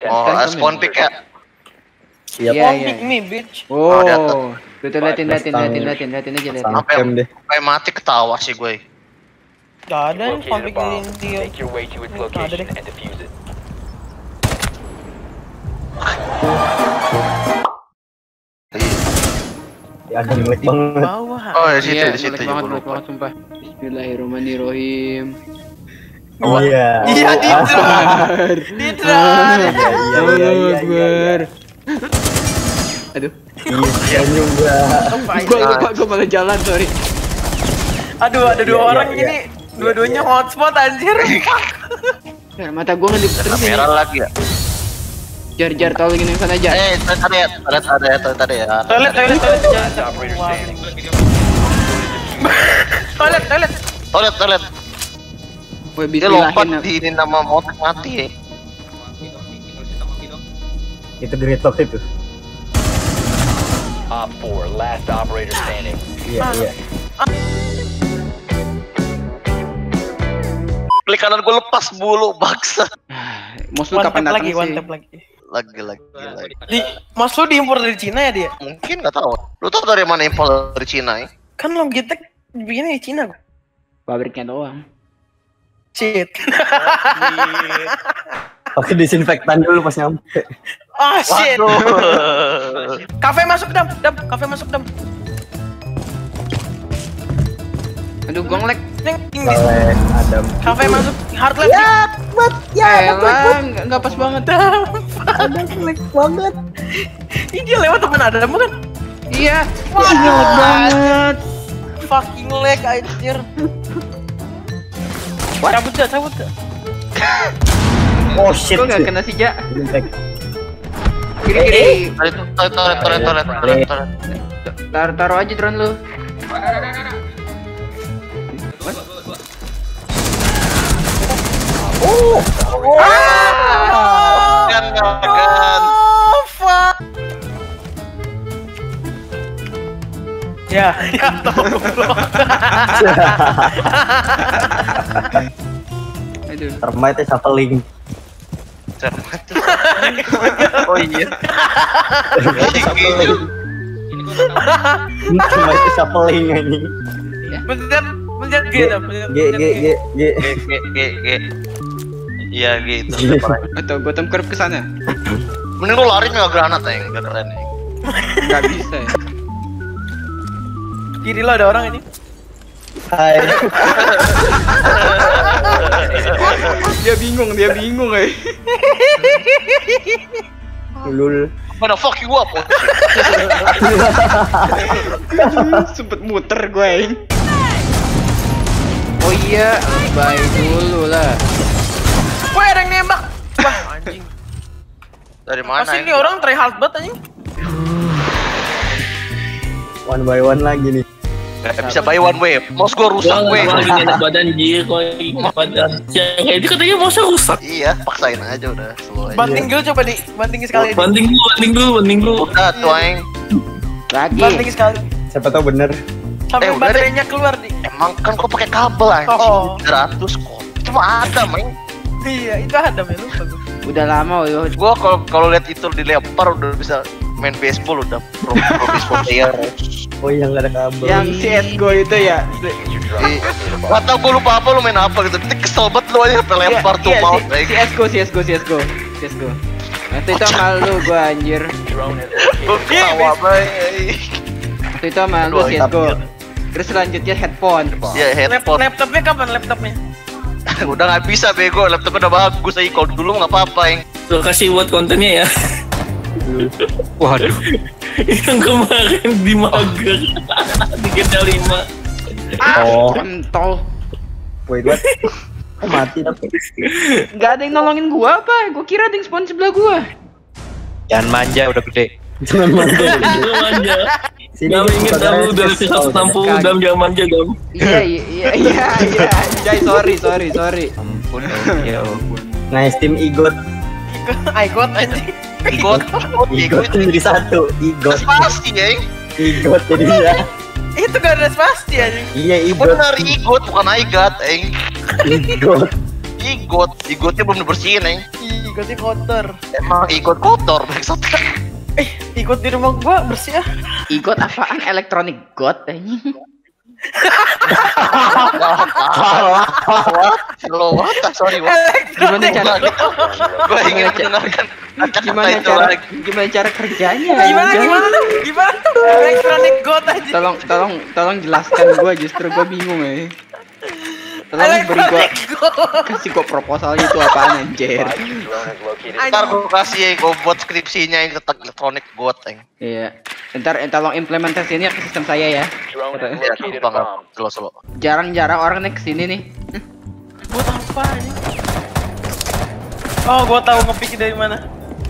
Oh, Kan spawn pick ya. Iya, Iya, iya. pick me, bitch. Oh. Oh, Betul liatin, liatin, liatin, liatin, liatin aja liatin. Sampai deh. sampai mati ketawa sih gue. Gak ada yang pick di dia. Nggak ada deh. Ya, ada banget. Oh, di situ, Iya, di situ juga banget, banget sumpah. Bismillahirrahmanirrahim. Oh iya. Iya, Oh, ah. Didra. Iya, iya, iya, iya, iya, iya. Aduh, Iya juga. gua lupa gua malah jalan, sorry. Aduh, ada dua Iya, orang iya, ini. Dua-duanya hotspot anjir. Ya, mata gua ngedip terus ini. Kamera lagi ya. Jar jar tolongin yang sana jar. Eh, tadi ya, tadi ada ya, tadi ya. Toilet, toilet, toilet. Toilet, toilet. Toilet, Woi, Dia lompat di ini nama motor mati ya. Itu Gretok itu. Op 4, last operator standing. Iya, iya. Klik kanan gue lepas bulu, baksa. Mos lu kapan datang lagi, sih? one tap lagi. Lagi, lagi, lagi. Di, mas lu diimpor dari Cina ya dia? Mungkin nggak tahu. Lu tau dari mana impor dari Cina ya? Kan Logitech bikinnya di Cina. kok. Pabriknya doang. Shit. Pakai disinfektan dulu pas nyampe. Ah, shit. Kafe masuk dam, dam, kafe masuk dam. Aduh, ini Oleh Adam. kafe masuk hard lab. Ya, buat ya, Elah, nggak nggak pas banget. ada klik banget. Ih, dia lewat teman ada kan? Iya. Wah. Ngelek banget. Fucking lag anjir. Cabut dah, cabut dah. Oh shit. Gua nggak kena si Ja. Kiri kiri. Toilet, toilet, toilet, toilet, toilet, toilet, toilet. Taruh taruh aja drone lu. Kan, kan. Oh, Ya, ya, tolong. Aduh. Termite shuffling. Oh iya. Shuffling. Termite shuffling anjing. Pencet, pencet G G G G G. G, G, G, G. Iya gitu. Atau bottom curve ke sana. Mending lu lari nggak granat ya, keren ya. Nggak bisa. ya. Kiri lo ada orang ini. Hai. Dia bingung, dia bingung, eh. Lul. Mana fuck you up? Sempet muter gue. eh. Oh iya, baik dulu lah. Woi, ada yang nembak. Wah, anjing. Dari mana? Pasti ini orang try hard banget anjing. One by one lagi nih. Nggak bisa buy one way. Mouse gua rusak Gua way. gua lagi enak badan jir, kok lagi enak badan. Ya, dia katanya masa rusak. Iya, paksain aja udah. Banting dulu coba di, banting sekali. di. Banding dulu, banding dulu, banding dulu. Udah tuh aing. Lagi. Banting sekali. Siapa tahu bener. Sampai Eh, baterainya keluar di. Emang kan gua pakai kabel anjing. Oh. 300 kok. Cuma ada, main. Iya, itu ada ya lupa gua. Udah lama udah. Gua kalau kalau lihat itu dilempar udah bisa main baseball udah pro, pro baseball player. Oh iya nggak ada kabel. Yang CSGO itu ya. Iya. Gak tau gue lupa apa lu main apa gitu. Nanti kesel banget lu aja sampai lempar tuh Iya, mouse. CSGO, CSGO, CSGO. CSGO. Waktu itu sama lu gua anjir. Gua located. ketawa baik. Waktu itu sama lu Aduh, CSGO. Terus selanjutnya headphone. Ya Lap headphone. laptopnya kapan laptopnya? udah nggak bisa bego. Laptopnya udah bagus. Aing kalau dulu nggak apa-apa yang. Kasih buat kontennya ya. Waduh. Yang kemarin di mager. di GTA 5. Oh, Pentol. wait what? Oh, mati tapi. Gak ada yang nolongin gua apa? Gua kira ada yang spawn sebelah gua. Jangan manja udah gede. Jangan mati. Lu manja. Sini Gak inget lu dari SS. 160 dam jangan manja dam. Iya, iya, iya, iya, iya. Anjay, sorry, sorry, sorry. Ampun, ya ampun. Nice team Igot. I got anjing. Ikut. Igot Ikut. jadi satu. Igot. Pasti ya. Igot jadinya. Itu gak ada spasi anjing. Iya Igot. Bener ikut bukan I got. Aing. Igot. Igot. Igotnya belum dibersihin aing. Ih, Ikutnya kotor. Emang ikut kotor bangsat. Eh, ikut di rumah gua bersih ah. Igot apaan? Electronic God anjing. Ah, Sorry? Gimana cara Gue ingin mendengarkan gimana cara gimana cara kerjanya? Gimana gimana? Gimana? Electronic God aja. Tolong tolong tolong jelaskan gua justru gua bingung ya. Tolong beri gua God. kasih gua proposalnya itu apaan anjir. Ntar gue kasih ya, gue buat skripsinya yang elektronik gue teng. Iya. Ntar eh, tolong implementasinya ke sistem saya ya. Jarang-jarang orang naik sini nih. Buat apa ini? Oh, gua tahu ngepick dari mana.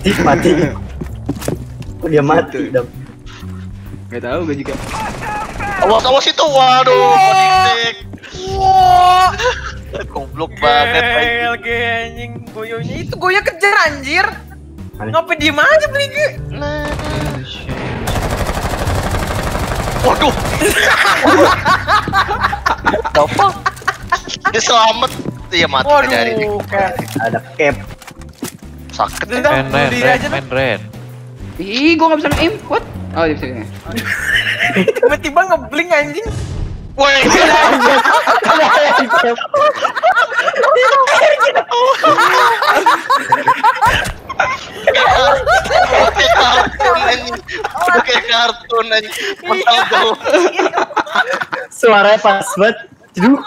Ih, mati. Kok dia mati? Dam? Gak tahu gua juga. Awas awas itu, waduh, koditik. Wah, Goblok banget. gel, anjing. anjing. Goyonya itu goya kejar anjir. Ngapain diem aja beli Waduh. Apa? Dia selamat. Dia mati dari ini. Waduh, Ada cap. Sakit. Ren, Ren, Ren. Ren, Ren. Ih, gua gak bisa nge-aim. What? Oh, dia bisa. Tiba-tiba ngeblink anjing. Woi. Kayak kartun kayak anjing. Mental tuh. Suaranya pas banget. Ciduk.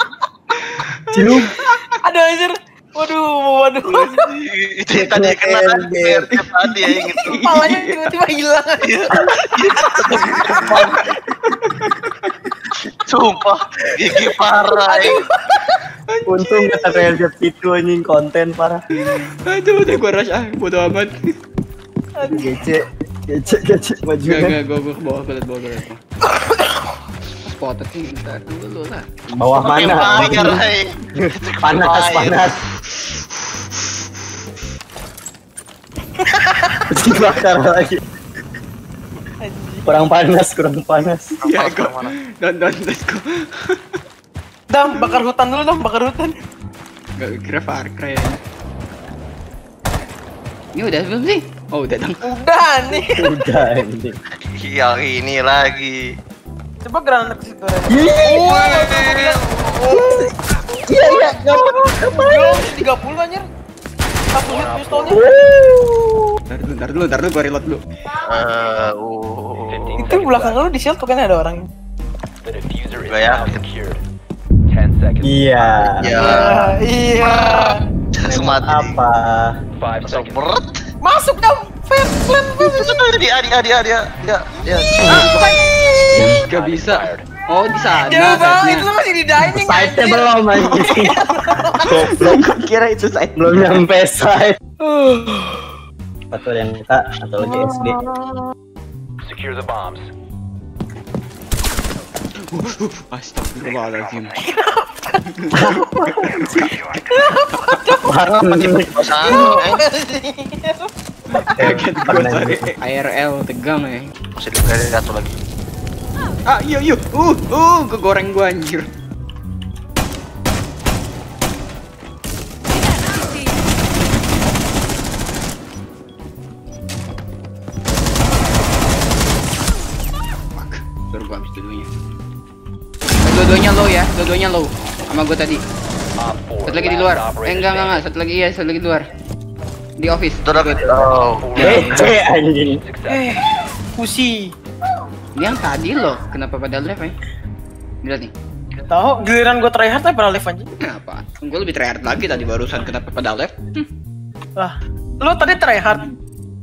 Ciduk. Ada anjir. Waduh, waduh. Itu yang tadi kena kan tiap tadi ya. Kepalanya tiba-tiba hilang aja. Sumpah, gigi parah. ya. Untung kata real job itu anjing konten parah. Aduh, udah gua rush ah, bodo amat. Gece. Gece, gece. Maju Gak, kan. gak, gua gua ke bawah, gua liat bawah, gua liat bawah. Bentar dulu lah. Bawah mana? hai. Panas, panas. Dibakar lagi. Kurang panas, kurang panas. Ya, gua. Don, don, go. Dam, bakar hutan dulu dong, bakar hutan. Gak kira Far Cry ya. Ini udah belum sih? Oh, udah dong. Udah nih. Udah anjing. Yang ini lagi. Coba granat ke situ. Ren. Iya, iya, Belum 30 anjir. Satu hit pistolnya. Ntar dulu, ntar dulu, ntar dulu, gua reload dulu. Eh, uh. Itu belakang lu di shield bukan ada orang. Ya? now secured. 10 seconds. Iya. Ya, iya. semati. Apa? 5 Masuk seconds. Masuk dong. Flash, flash, flash. Dia, dia, dia, dia, dia, dia. Gak bisa. Oh, di sana. Jauh banget, itu lu masih di dining Site-nya anjir. belum anjing. Kira itu side. Belum nyampe site. Satu yang kita atau lagi SD. Secure the bombs. Astagfirullahaladzim. Parah eh. Tadi. IRL tegang ya. Masih dari satu lagi. Ah, iya iya. Uh, uh, kegoreng gua anjir. Dua-duanya. Dua-duanya low ya, dua-duanya low. Sama gua tadi. Op 4. Satu lagi di luar. Eh enggak enggak enggak, satu lagi iya, satu lagi di luar. Di office. Itu udah oh. Anjing. Eh, pusi. Ini yang tadi loh, kenapa pada left ya? Lihat nih. Tahu giliran gua tryhard tapi pada live anjing. Kenapa? Gue lebih tryhard lagi tadi barusan kenapa pada? Hmm. Lah, lu tadi tryhard.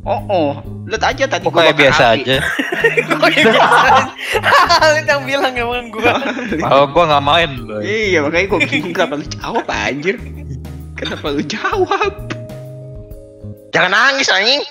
Oh oh, lihat aja tadi Kok gua kayak biasa api. aja. Kalian yang bilang ya bukan gua. Oh, gua nggak main. boy. Iya makanya gue bingung kenapa lu jawab anjir. Kenapa lu jawab? Jangan nangis anjing.